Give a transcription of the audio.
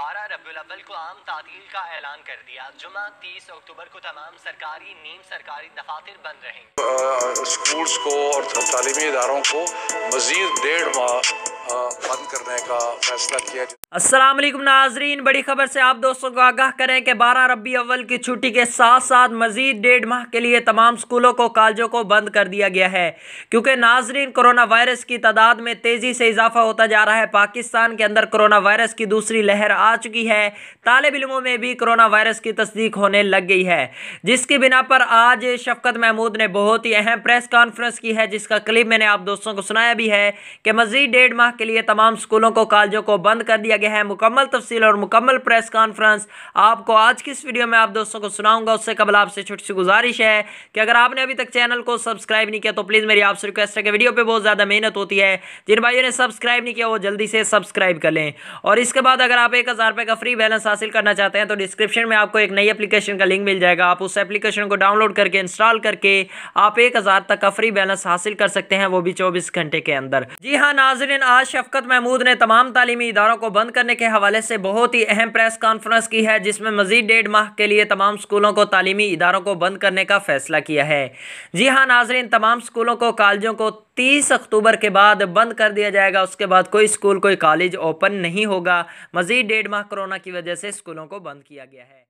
बारह रबी अव्वल को आम तातील का ऐलान कर दिया। जुमा तीस अक्टूबर को तमाम सरकारी, नीम सरकारी दफातर बंद रहे स्कूल स्कूल्स को और तालीमी इदारों को मज़ीद डेढ़ माह बंद करने का फैसला किया वालेकुम नाजरीन, बड़ी खबर से आप दोस्तों को आगाह करें कि 12 रबी अव्वल की छुट्टी के साथ साथ मजीद डेढ़ माह के लिए तमाम स्कूलों को, कॉलेजों को बंद कर दिया गया है। क्योंकि नाजरीन, कोरोना वायरस की तादाद में तेज़ी से इजाफा होता जा रहा है। पाकिस्तान के अंदर कोरोना वायरस की दूसरी लहर आ चुकी है। तालब इलमों में भी कोरोना वायरस की तस्दीक होने लग गई है। जिसकी बिना पर आज शफकत महमूद ने बहुत ही अहम प्रेस कॉन्फ्रेंस की है, जिसका क्लिप मैंने आप दोस्तों को सुनाया भी है कि मजीद डेढ़ माह के लिए तमाम स्कूलों को, कॉलेजों को बंद कर दिया गया है मुकम्मल तफसील और मुकम्मल प्रेस कॉन्फ्रेंस। आपको आज की इस वीडियो में आप दोस्तों को सुनाऊँगा, उससे कबल आपसे छोटी सी गुजारिश है कि अगर आपने अभी तक चैनल को सब्सक्राइब नहीं किया तो प्लीज़ मेरी आपसे रिक्वेस्ट है कि वीडियो पर बहुत ज़्यादा मेहनत होती है। जिन भाइयों ने सब्सक्राइब नहीं किया, वो जल्दी से सब्सक्राइब कर लें। और इसके बाद अगर आप एक हज़ार का फ्री बैलेंस हासिल करना चाहते हैं तो डिस्क्रिप्शन में आपको एक नई एप्लीकेशन का लिंक मिल जाएगा। आप उस एप्लीकेशन को डाउनलोड करके, इंस्टॉल करके आप एक हज़ार तक का फ्री बैलेंस हासिल कर सकते हैं, वो भी चौबीस घंटे के अंदर। जी हाँ नाजरीन, आज शफकत महमूद ने तमाम तालीमी इदारों को बंद करने के हवाले से बहुत ही अहम प्रेस कॉन्फ्रेंस की है, जिसमें मजीद डेढ़ माह के लिए तमाम स्कूलों को तालीमी इदारों को बंद करने का फैसला किया है। जी हाँ नाजरीन, तमाम स्कूलों को, कॉलेजों को तीस अक्टूबर के बाद बंद कर दिया जाएगा। उसके बाद कोई स्कूल, कोई कॉलेज ओपन नहीं होगा। मजीद डेढ़ माह कोरोना की वजह से स्कूलों को बंद किया गया है।